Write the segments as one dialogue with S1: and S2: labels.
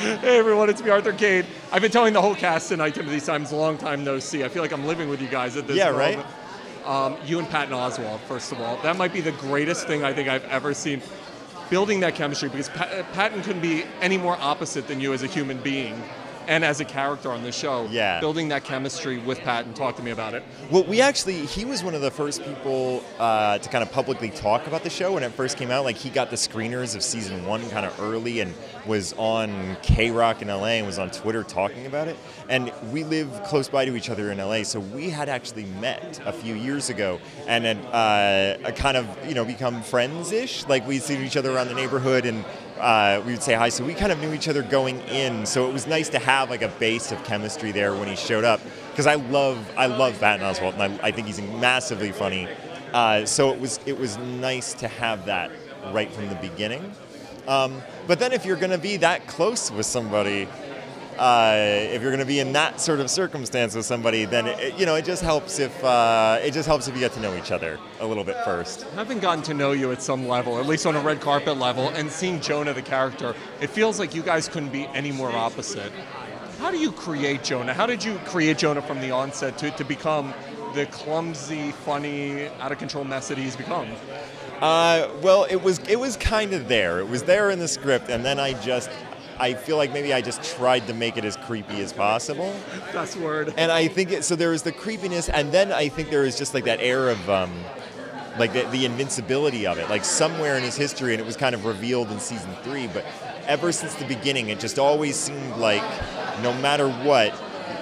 S1: Hey everyone, it's me, Arthur Kade. I've been telling the whole cast tonight, Timothy Simons, long time no see. I feel like I'm living with you guys at this
S2: Yeah,
S1: moment.
S2: right?
S1: Um, you and Patton Oswalt, first of all. That might be the greatest thing I think I've ever seen. Building that chemistry, because Pat- Patton couldn't be any more opposite than you as a human being and as a character on the show.
S2: Yeah.
S1: Building that chemistry with Patton. Talk to me about it.
S2: Well, we actually, he was one of the first people uh, to kind of publicly talk about the show when it first came out. Like, he got the screeners of season one kind of early and was on KROQ in LA and was on Twitter talking about it. And we live close by to each other in LA, so we had actually met a few years ago and had uh, kind of, you know, become friends ish. Like, we'd see each other around the neighborhood and uh, we would say hi. So we kind of knew each other going in. So it was nice to have like a base of chemistry there when he showed up. Because I love I love Patton Oswalt, and I, I think he's massively funny. Uh, so it was it was nice to have that right from the beginning. Um, but then if you're going to be that close with somebody, uh, if you're going to be in that sort of circumstance with somebody, then it, you know it just helps if uh, it just helps if you get to know each other a little bit first.
S1: Having gotten to know you at some level, at least on a red carpet level, and seeing Jonah the character, it feels like you guys couldn't be any more opposite. How do you create Jonah? How did you create Jonah from the onset to, to become the clumsy, funny, out of control mess that he's become?
S2: Uh, well, it was it was kind of there. It was there in the script, and then I just I feel like maybe I just tried to make it as creepy as possible.
S1: Best word.
S2: And I think it, so. There was the creepiness, and then I think there was just like that air of um, like the, the invincibility of it, like somewhere in his history, and it was kind of revealed in season three. But ever since the beginning, it just always seemed like no matter what,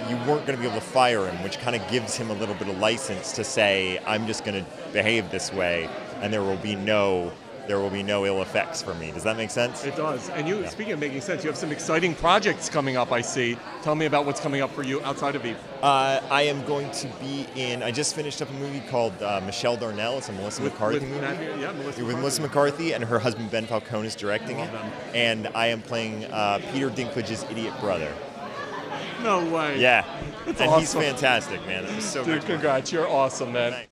S2: you weren't going to be able to fire him, which kind of gives him a little bit of license to say, "I'm just going to behave this way, and there will be no." There will be no ill effects for me. Does that make sense?
S1: It does. And you, speaking of making sense, you have some exciting projects coming up, I see. Tell me about what's coming up for you outside of Veep.
S2: Uh, I am going to be in. I just finished up a movie called uh, Michelle Darnell. It's a Melissa
S1: With-
S2: McCarthy
S1: with
S2: movie.
S1: Matthew- yeah, Melissa
S2: with. Melissa McCarthy and her husband Ben Falcone is directing it.
S1: them.
S2: And I am playing uh, Peter Dinklage's idiot brother.
S1: No way.
S2: Yeah,
S1: That's
S2: and he's fantastic, man. It was so
S1: Dude,
S2: good.
S1: congrats. You're awesome, man.
S2: Thanks.